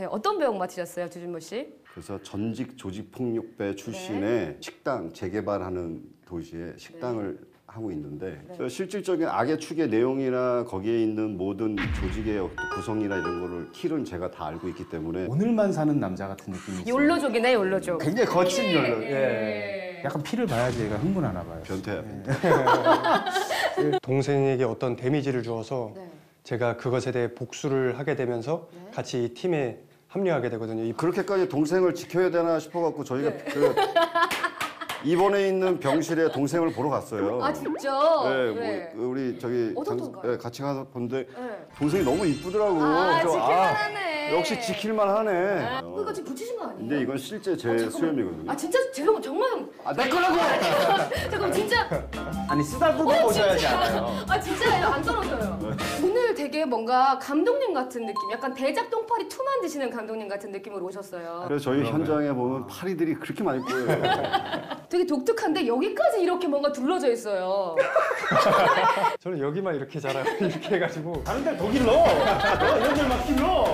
네, 어떤 배역 맡으셨어요, 주준모 씨? 그래서 전직 조직폭력배 출신의 네. 식당 재개발하는 도시에 식당을 하고 있는데 네. 저 실질적인 악의 축의 내용이나 거기에 있는 모든 조직의 어떤 구성이나 이런 거를 킬은 제가 다 알고 있기 때문에 오늘만 사는 남자 같은 느낌이 있어요. 욜로족이네, 욜로족. 굉장히 거친 욜로. 네. 예. 약간 피를 봐야지 얘가 흥분하나 봐요. 변태야 네. 변태. 동생에게 어떤 데미지를 주어서 네. 제가 그것에 대해 복수를 하게 되면서 네. 같이 이 팀에 합류하게 되거든요. 이 그렇게까지 동생을 지켜야 되나 싶어갖고 저희가 네. 그 입원해 있는 병실에 동생을 보러 갔어요. 아, 진짜? 네, 네. 뭐 우리 저기? 장- 네, 같이 가서 본데 네. 동생이 너무 이쁘더라고. 아, 그래서 지킬만하네. 역시 지킬만하네. 아, 어. 그러니까 지금 붙이신 거 아니에요? 근데 이건 실제 제 어. 수염이거든요. 아, 진짜? 제가 정말. 아, 내 거라고! 잠깐만, 진짜. 아니 쓰다듬어 보셔야지 않아요. 아 진짜예요 안 되게 뭔가 감독님 같은 느낌, 약간 대작 똥파리 2 만드시는 감독님 같은 느낌으로 오셨어요. 그래서 저희 현장에 보면 파리들이 그렇게 많이 꼬여요. 되게 독특한데 여기까지 이렇게 뭔가 둘러져 있어요. 저는 여기만 이렇게 자라요. 이렇게 해가지고 다른 데더 길러. 너 이런 데만 길러.